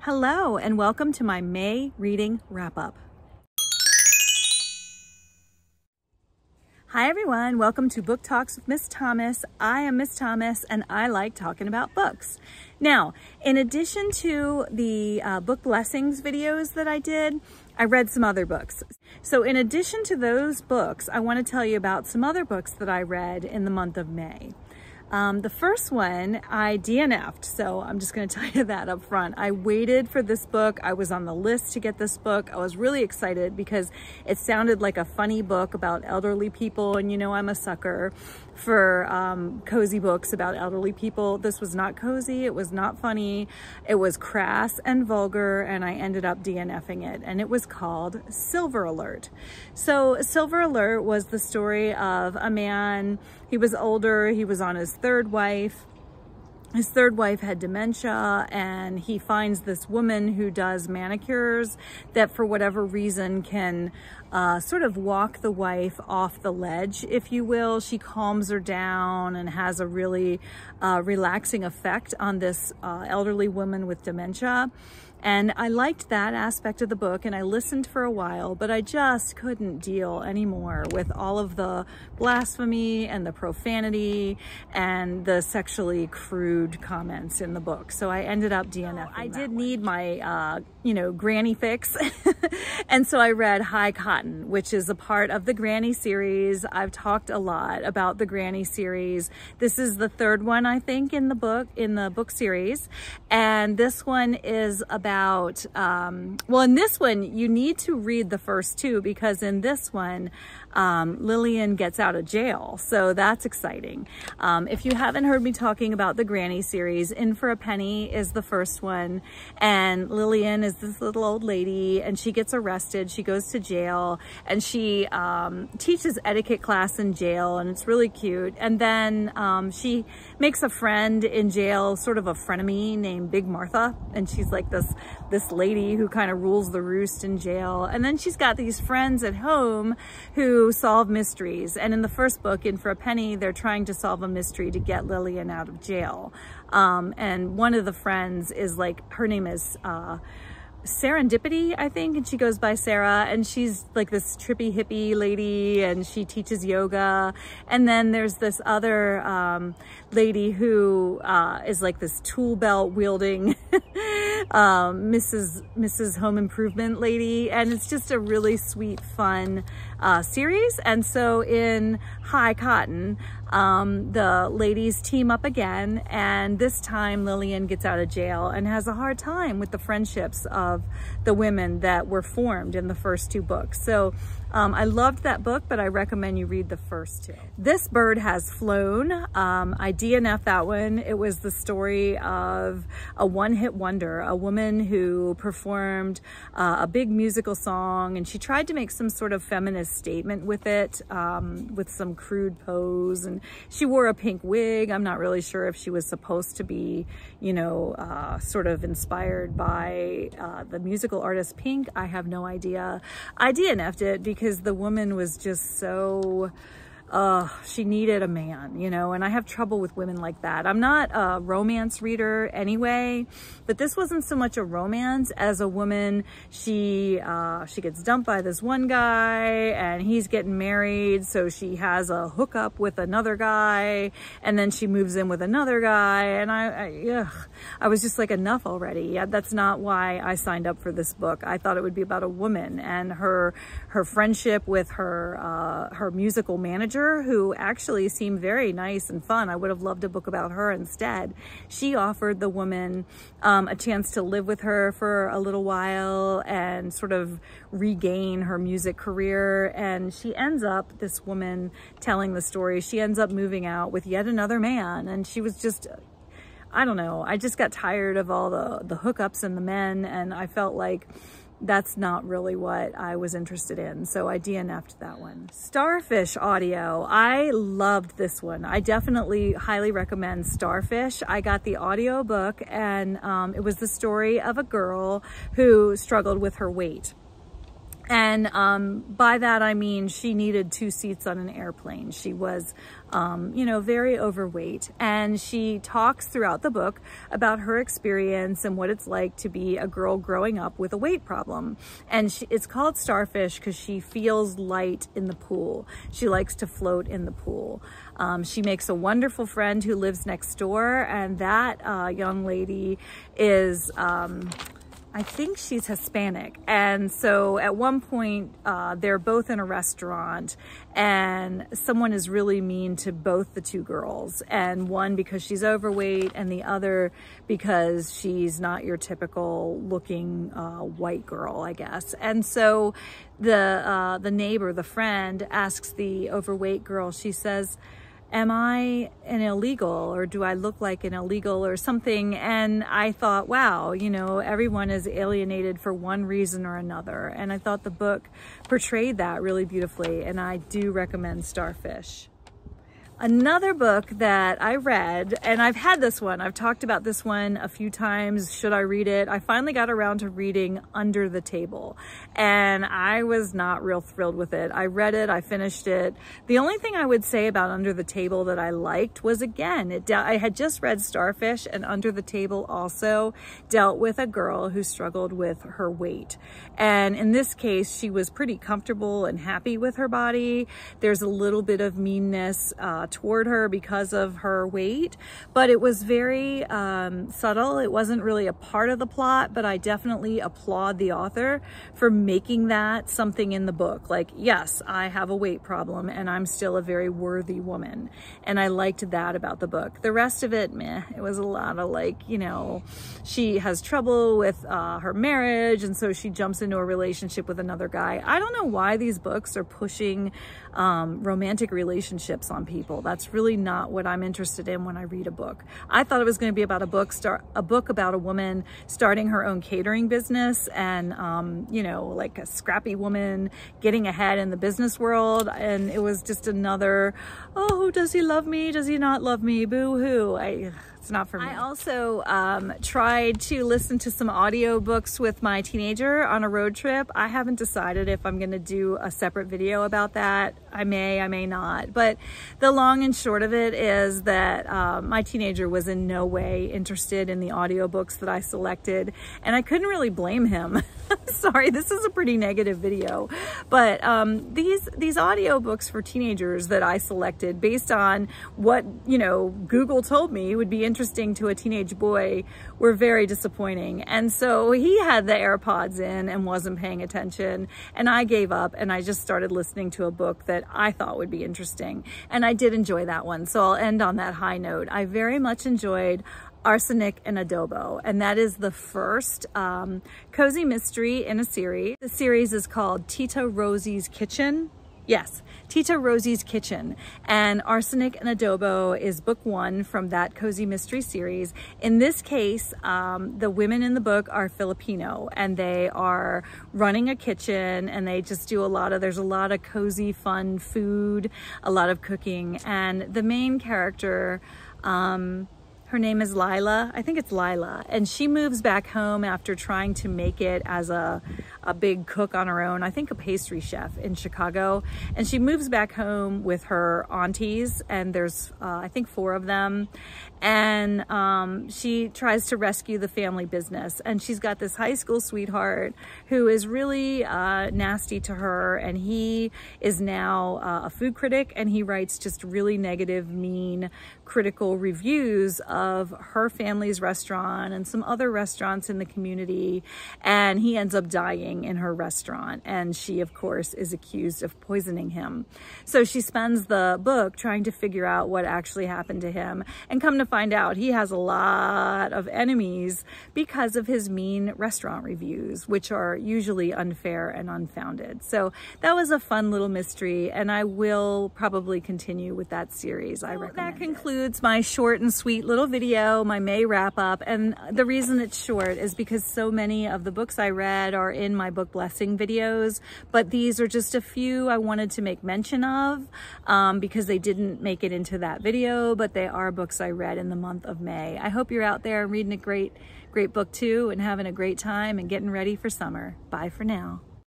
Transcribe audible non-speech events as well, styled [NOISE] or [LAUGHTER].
Hello, and welcome to my May reading wrap up. Hi everyone, welcome to Book Talks with Miss Thomas. I am Miss Thomas and I like talking about books. Now, in addition to the uh, book blessings videos that I did, I read some other books. So in addition to those books, I want to tell you about some other books that I read in the month of May. Um, the first one I DNF'd, so I'm just going [LAUGHS] to tell you that up front. I waited for this book. I was on the list to get this book. I was really excited because it sounded like a funny book about elderly people, and you know I'm a sucker for um, cozy books about elderly people. This was not cozy. It was not funny. It was crass and vulgar, and I ended up DNFing it, and it was called Silver Alert. So Silver Alert was the story of a man. He was older. He was on his third wife. His third wife had dementia and he finds this woman who does manicures that for whatever reason can uh, sort of walk the wife off the ledge, if you will. She calms her down and has a really uh, relaxing effect on this uh, elderly woman with dementia. And I liked that aspect of the book and I listened for a while, but I just couldn't deal anymore with all of the blasphemy and the profanity and the sexually crude comments in the book. So I ended up DNF. I did one. need my, uh, you know, granny fix. [LAUGHS] and so I read High Cotton, which is a part of the Granny series. I've talked a lot about the Granny series. This is the third one, I think, in the book, in the book series. And this one is about um, well, in this one, you need to read the first two because in this one, um, Lillian gets out of jail. So that's exciting. Um, if you haven't heard me talking about the Granny series, In for a Penny is the first one. And Lillian is this little old lady and she gets arrested. She goes to jail and she um, teaches etiquette class in jail and it's really cute. And then um, she makes a friend in jail, sort of a frenemy named Big Martha. And she's like this, this lady who kind of rules the roost in jail. And then she's got these friends at home who solve mysteries. And in the first book, In For a Penny, they're trying to solve a mystery to get Lillian out of jail. Um, and one of the friends is like, her name is, uh, Serendipity, I think, and she goes by Sarah, and she's like this trippy hippie lady, and she teaches yoga. And then there's this other um, lady who uh, is like this tool belt wielding [LAUGHS] um, Mrs. Mrs. Home Improvement lady, and it's just a really sweet, fun uh, series. And so in High Cotton, um, the ladies team up again, and this time Lillian gets out of jail and has a hard time with the friendships of the women that were formed in the first two books. So um, I loved that book, but I recommend you read the first two. This Bird Has Flown. Um, I DNF that one. It was the story of a one-hit wonder, a woman who performed uh, a big musical song, and she tried to make some sort of feminist statement with it, um, with some crude pose, and she wore a pink wig. I'm not really sure if she was supposed to be, you know, uh, sort of inspired by uh, the musical artist Pink. I have no idea. I DNF'd it because because the woman was just so uh, she needed a man, you know, and I have trouble with women like that. I'm not a romance reader anyway, but this wasn't so much a romance as a woman. She, uh, she gets dumped by this one guy and he's getting married. So she has a hookup with another guy and then she moves in with another guy. And I, I, ugh, I was just like, enough already. Yeah, that's not why I signed up for this book. I thought it would be about a woman and her, her friendship with her, uh, her musical manager manager who actually seemed very nice and fun. I would have loved a book about her instead. She offered the woman um, a chance to live with her for a little while and sort of regain her music career. And she ends up, this woman telling the story, she ends up moving out with yet another man. And she was just I don't know. I just got tired of all the, the hookups and the men and I felt like that's not really what I was interested in. So I DNF'd that one. Starfish audio. I loved this one. I definitely highly recommend Starfish. I got the audio book and um, it was the story of a girl who struggled with her weight. And um, by that, I mean she needed two seats on an airplane. She was, um, you know, very overweight. And she talks throughout the book about her experience and what it's like to be a girl growing up with a weight problem. And she, it's called Starfish because she feels light in the pool. She likes to float in the pool. Um, she makes a wonderful friend who lives next door. And that uh, young lady is... I think she's Hispanic. And so at one point, uh, they're both in a restaurant and someone is really mean to both the two girls. And one because she's overweight and the other because she's not your typical looking uh, white girl, I guess. And so the, uh, the neighbor, the friend asks the overweight girl, she says, am I an illegal or do I look like an illegal or something? And I thought, wow, you know, everyone is alienated for one reason or another. And I thought the book portrayed that really beautifully. And I do recommend Starfish. Another book that I read, and I've had this one, I've talked about this one a few times. Should I read it? I finally got around to reading Under the Table, and I was not real thrilled with it. I read it, I finished it. The only thing I would say about Under the Table that I liked was again, it I had just read Starfish, and Under the Table also dealt with a girl who struggled with her weight. And in this case, she was pretty comfortable and happy with her body. There's a little bit of meanness. Uh, toward her because of her weight, but it was very um, subtle. It wasn't really a part of the plot, but I definitely applaud the author for making that something in the book. Like, yes, I have a weight problem and I'm still a very worthy woman. And I liked that about the book. The rest of it, meh, it was a lot of like, you know, she has trouble with uh, her marriage and so she jumps into a relationship with another guy. I don't know why these books are pushing um, romantic relationships on people. That's really not what I'm interested in when I read a book. I thought it was going to be about a book, start a book about a woman starting her own catering business and, um, you know, like a scrappy woman getting ahead in the business world. And it was just another, oh, does he love me? Does he not love me? Boo hoo. I, it's not for me. I also um, tried to listen to some audiobooks with my teenager on a road trip. I haven't decided if I'm gonna do a separate video about that. I may, I may not. But the long and short of it is that um, my teenager was in no way interested in the audiobooks that I selected and I couldn't really blame him. [LAUGHS] Sorry, this is a pretty negative video. But um, these, these audiobooks for teenagers that I selected based on what, you know, Google told me would be interesting interesting to a teenage boy were very disappointing. And so he had the AirPods in and wasn't paying attention. And I gave up and I just started listening to a book that I thought would be interesting. And I did enjoy that one. So I'll end on that high note. I very much enjoyed Arsenic and Adobo, and that is the first um, cozy mystery in a series. The series is called Tita Rosie's Kitchen. Yes, Tita Rosie's Kitchen. And Arsenic and Adobo is book one from that Cozy Mystery series. In this case, um, the women in the book are Filipino and they are running a kitchen and they just do a lot of, there's a lot of cozy, fun food, a lot of cooking. And the main character, um, her name is Lila. I think it's Lila. And she moves back home after trying to make it as a, a big cook on her own. I think a pastry chef in Chicago. And she moves back home with her aunties and there's, uh, I think four of them. And um, she tries to rescue the family business. And she's got this high school sweetheart who is really uh, nasty to her. And he is now uh, a food critic and he writes just really negative, mean, critical reviews of her family's restaurant and some other restaurants in the community. And he ends up dying in her restaurant. And she, of course, is accused of poisoning him. So she spends the book trying to figure out what actually happened to him. And come to find out, he has a lot of enemies because of his mean restaurant reviews, which are usually unfair and unfounded. So that was a fun little mystery. And I will probably continue with that series. I oh, recommend That concludes it. my short and sweet little little video, my May wrap up. And the reason it's short is because so many of the books I read are in my book blessing videos, but these are just a few I wanted to make mention of um, because they didn't make it into that video, but they are books I read in the month of May. I hope you're out there reading a great, great book too and having a great time and getting ready for summer. Bye for now.